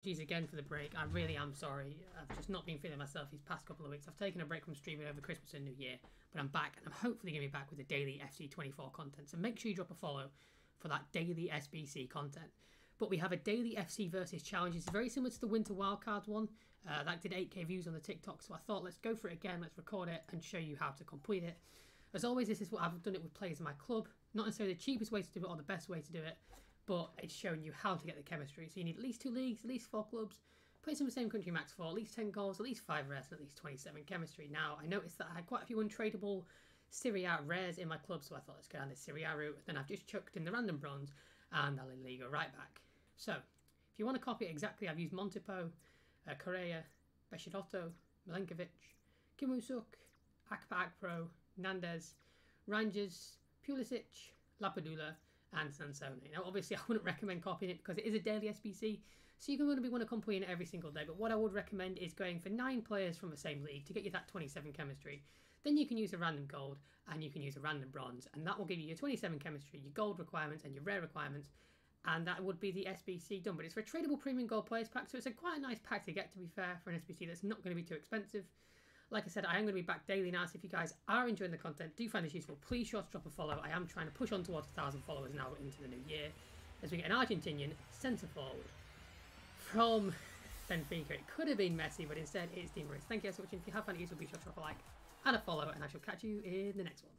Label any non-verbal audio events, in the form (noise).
Apologies again for the break. I really am sorry. I've just not been feeling myself these past couple of weeks. I've taken a break from streaming over Christmas and New Year, but I'm back and I'm hopefully going to be back with the daily FC24 content. So make sure you drop a follow for that daily SBC content. But we have a daily FC versus challenge. It's very similar to the Winter Wildcard one. Uh, that did 8k views on the TikTok, so I thought let's go for it again. Let's record it and show you how to complete it. As always, this is what I've done it with players in my club. Not necessarily the cheapest way to do it or the best way to do it, but it's showing you how to get the chemistry. So you need at least two leagues, at least four clubs, players in the same country max four, at least 10 goals, at least five rares, and at least 27 chemistry. Now, I noticed that I had quite a few untradeable Serie A rares in my club, so I thought let's go down the Serie A route. Then I've just chucked in the random bronze and the La Liga right back. So, if you want to copy it exactly, I've used Montipò, uh, Correa, Milenkovic, Kimusuk, Akpa Akpro, Nandez, Rangers, Pulisic, Lapadula, and Sansone. Now, obviously, (laughs) I wouldn't recommend copying it because it is a daily SBC, so you're going to be want to copy it every single day. But what I would recommend is going for nine players from the same league to get you that 27 chemistry. Then you can use a random gold and you can use a random bronze, and that will give you your 27 chemistry, your gold requirements, and your rare requirements. And that would be the SBC done. But it's for a tradable premium gold players pack, so it's a quite a nice pack to get, to be fair, for an SBC that's not going to be too expensive. Like I said, I am going to be back daily now, so if you guys are enjoying the content, do find this useful, please sure to drop a follow. I am trying to push on towards a 1,000 followers now into the new year as we get an Argentinian centre forward from Benfica. It could have been Messi, but instead it's Maria. Thank you guys for watching. If you have found it useful, be sure to drop a like and a follow, and I shall catch you in the next one.